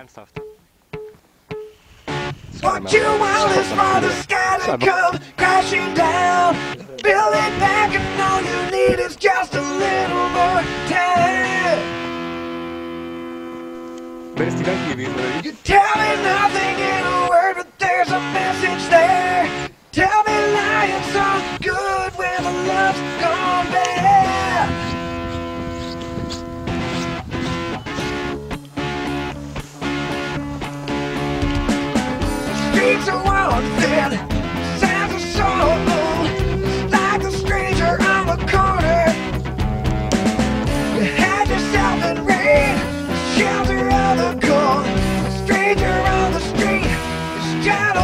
Ernsthaft. What you want is for the sky to come crashing down. Build it back and all you need is just a little more time. Wäre es die gleiche gewesen, oder wie? Shelter of the cold. A stranger on the street, shadow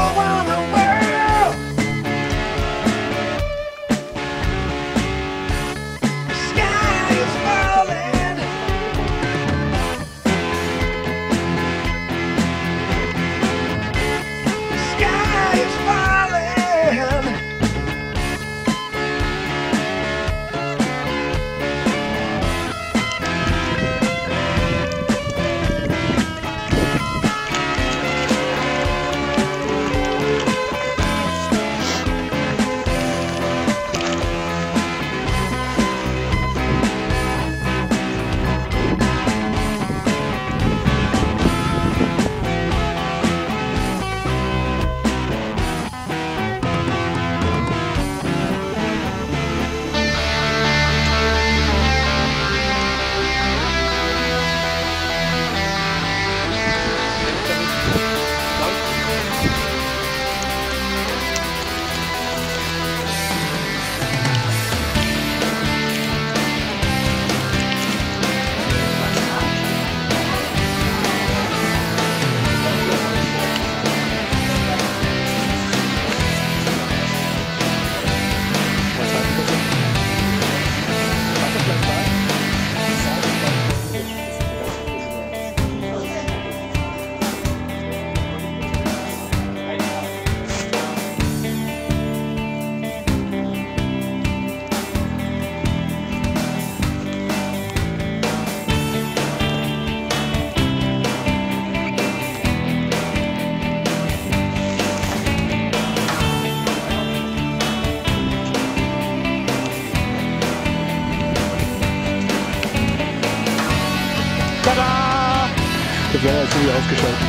Das wäre jetzt irgendwie ausgeschaltet.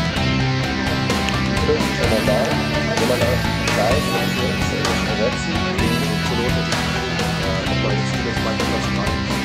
Wenn man da, wenn man da steigt, ist es ersetzen. Zur Not hätte äh, nochmal jetzt das Bike